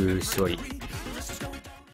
うしょい。